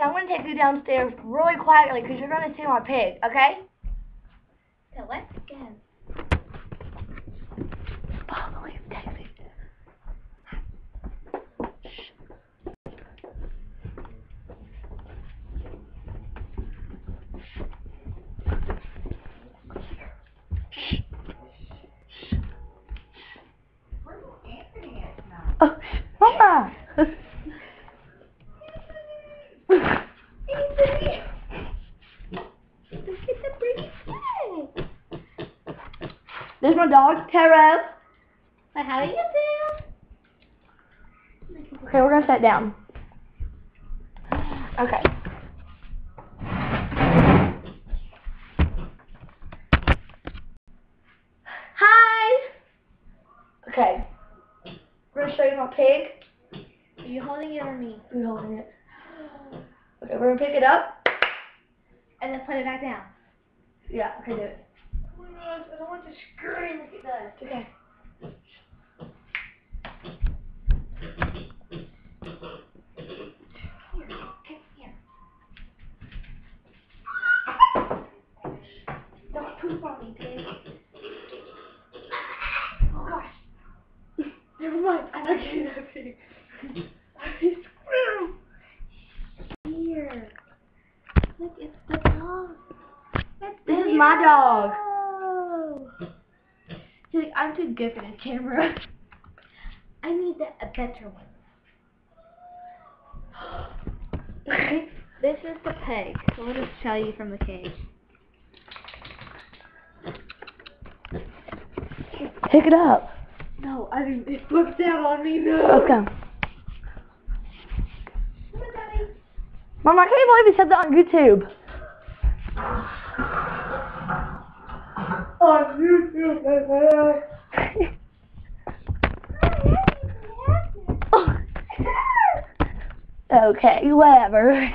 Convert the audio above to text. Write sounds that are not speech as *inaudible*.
and I'm going to take you downstairs really quietly because you're going to see my pig, okay? So let's go. Follow him, David. Oh, Mama! There's my dog, Taro. But how do you feel? Okay, we're gonna sit down. Okay. Hi. Okay. We're gonna show you my pig. Are you holding it or me? I'm holding it. Okay, we're gonna pick it up. And then put it back down. Yeah, okay, do it. Gosh, I don't want to scream like it does. Okay. Here, come here. Don't poop on me, pig. Oh gosh. Never mind. I'm not getting that squirrel. Here. Look, it's the dog. It's This is my dog. He's like, I'm too good for this camera. *laughs* I need the, a better one. This is the peg. So I'll just show you from the cage. Pick it up. No, I mean, it flips down on me. No. Okay. Mom, I can't believe you said that on YouTube. On okay, whatever.